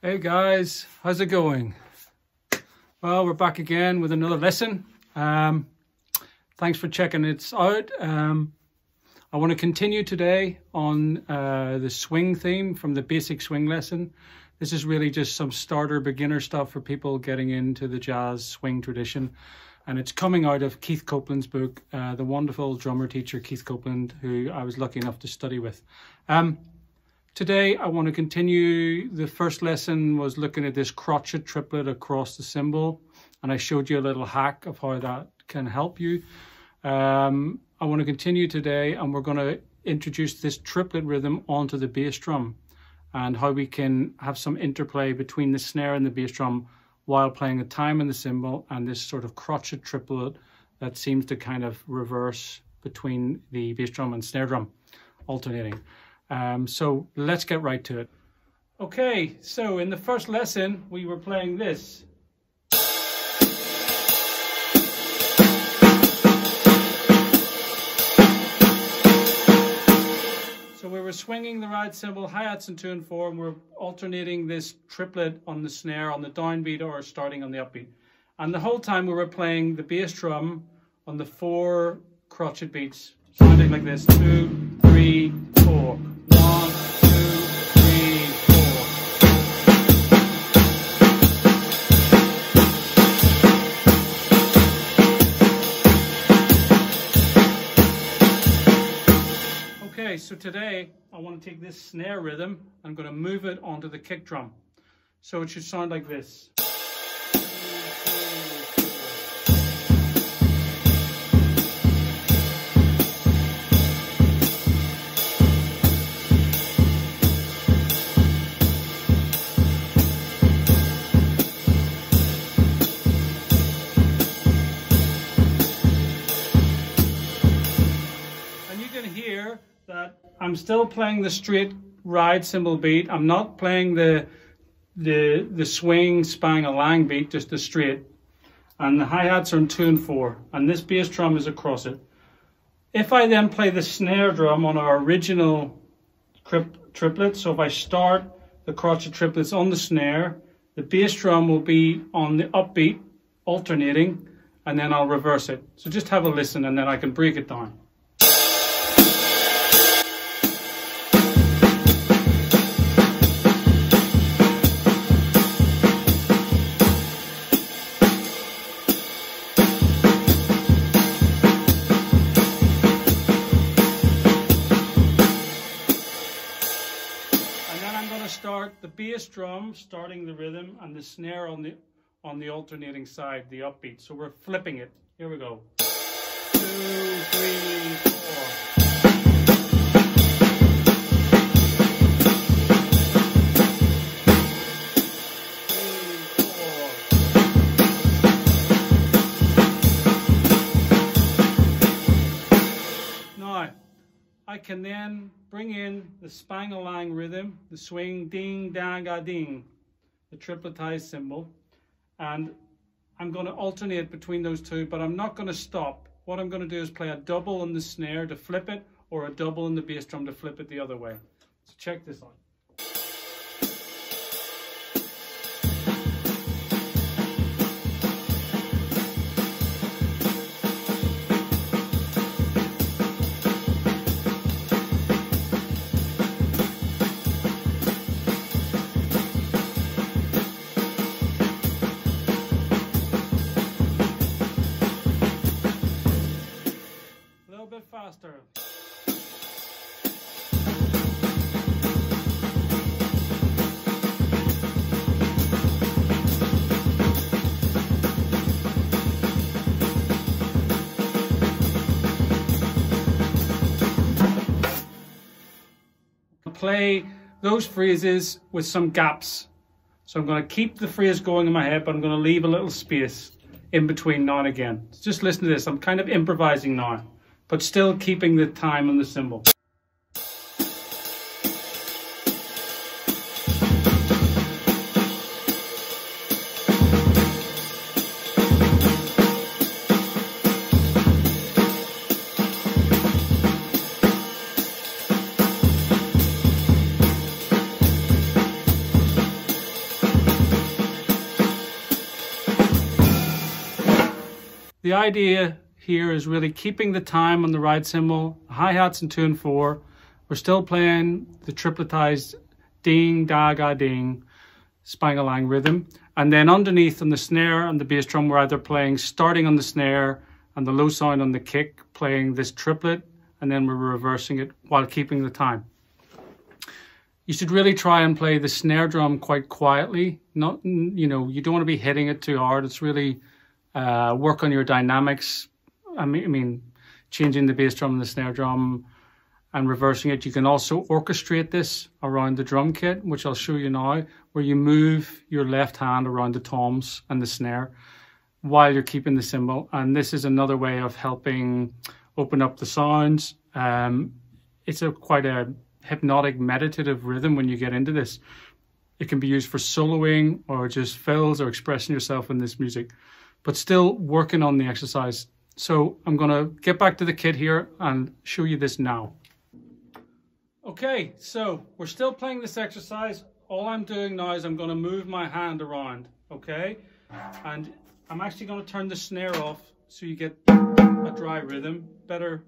Hey guys, how's it going? Well, we're back again with another lesson. Um, thanks for checking it out. Um, I want to continue today on uh, the swing theme from the basic swing lesson. This is really just some starter beginner stuff for people getting into the jazz swing tradition. And it's coming out of Keith Copeland's book, uh, the wonderful drummer teacher Keith Copeland, who I was lucky enough to study with. Um, Today I want to continue. The first lesson was looking at this crotchet triplet across the cymbal and I showed you a little hack of how that can help you. Um, I want to continue today and we're going to introduce this triplet rhythm onto the bass drum and how we can have some interplay between the snare and the bass drum while playing the time and the cymbal and this sort of crotchet triplet that seems to kind of reverse between the bass drum and snare drum alternating. Um, so let's get right to it. Okay, so in the first lesson, we were playing this. So we were swinging the ride cymbal, hi-hats in two and four, and we're alternating this triplet on the snare on the downbeat or starting on the upbeat. And the whole time we were playing the bass drum on the four crotchet beats, sounding like this, two, Okay, so today I want to take this snare rhythm, I'm going to move it onto the kick drum. So it should sound like this. I'm still playing the straight ride cymbal beat. I'm not playing the the the swing spang a lang beat, just the straight. And the hi-hats are in two and four. And this bass drum is across it. If I then play the snare drum on our original triplet, so if I start the crotchet triplets on the snare, the bass drum will be on the upbeat, alternating, and then I'll reverse it. So just have a listen and then I can break it down. Bass drum starting the rhythm and the snare on the on the alternating side, the upbeat. So we're flipping it. Here we go. Two, three, four. I can then bring in the spang-a-lang rhythm, the swing ding, dang, a ding, the tripletized cymbal. And I'm going to alternate between those two, but I'm not going to stop. What I'm going to do is play a double on the snare to flip it, or a double on the bass drum to flip it the other way. So check this out. Faster. Play those phrases with some gaps. So I'm going to keep the phrase going in my head, but I'm going to leave a little space in between now and again. Just listen to this. I'm kind of improvising now but still keeping the time and the cymbal. The idea here is really keeping the time on the ride cymbal, hi-hats in two and four. We're still playing the tripletized ding, da, ga, ding, spang-a-lang rhythm. And then underneath on the snare and the bass drum, we're either playing starting on the snare and the low sound on the kick, playing this triplet, and then we're reversing it while keeping the time. You should really try and play the snare drum quite quietly. Not, you know, you don't want to be hitting it too hard. It's really uh, work on your dynamics. I mean, I mean, changing the bass drum and the snare drum and reversing it. You can also orchestrate this around the drum kit, which I'll show you now, where you move your left hand around the toms and the snare while you're keeping the cymbal. And this is another way of helping open up the sounds. Um, it's a quite a hypnotic meditative rhythm when you get into this. It can be used for soloing or just fills or expressing yourself in this music, but still working on the exercise. So I'm going to get back to the kit here and show you this now. Okay, so we're still playing this exercise. All I'm doing now is I'm going to move my hand around, okay? And I'm actually going to turn the snare off so you get a dry rhythm. Better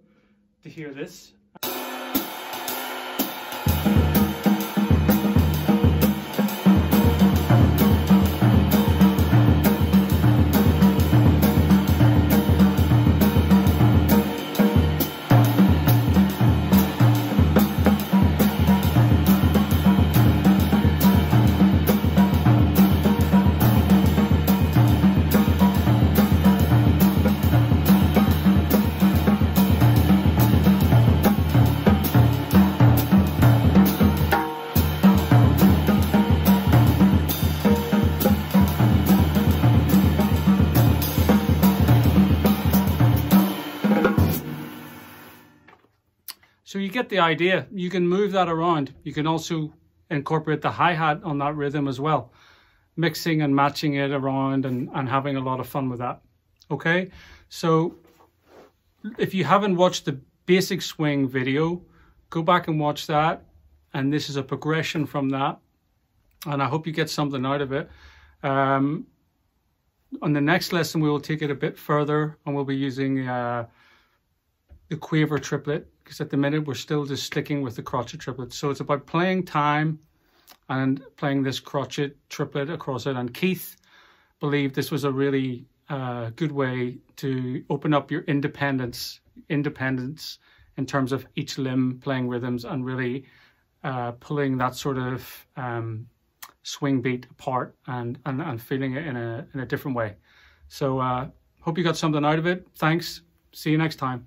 to hear this. So you get the idea. You can move that around. You can also incorporate the hi-hat on that rhythm as well. Mixing and matching it around and, and having a lot of fun with that. Okay, so if you haven't watched the basic swing video, go back and watch that. And this is a progression from that. And I hope you get something out of it. Um, on the next lesson, we will take it a bit further and we'll be using uh, the quaver triplet because at the minute we're still just sticking with the crotchet triplet. So it's about playing time and playing this crotchet triplet across it. And Keith believed this was a really uh, good way to open up your independence, independence in terms of each limb playing rhythms and really uh, pulling that sort of um, swing beat apart and, and, and feeling it in a, in a different way. So uh, hope you got something out of it. Thanks. See you next time.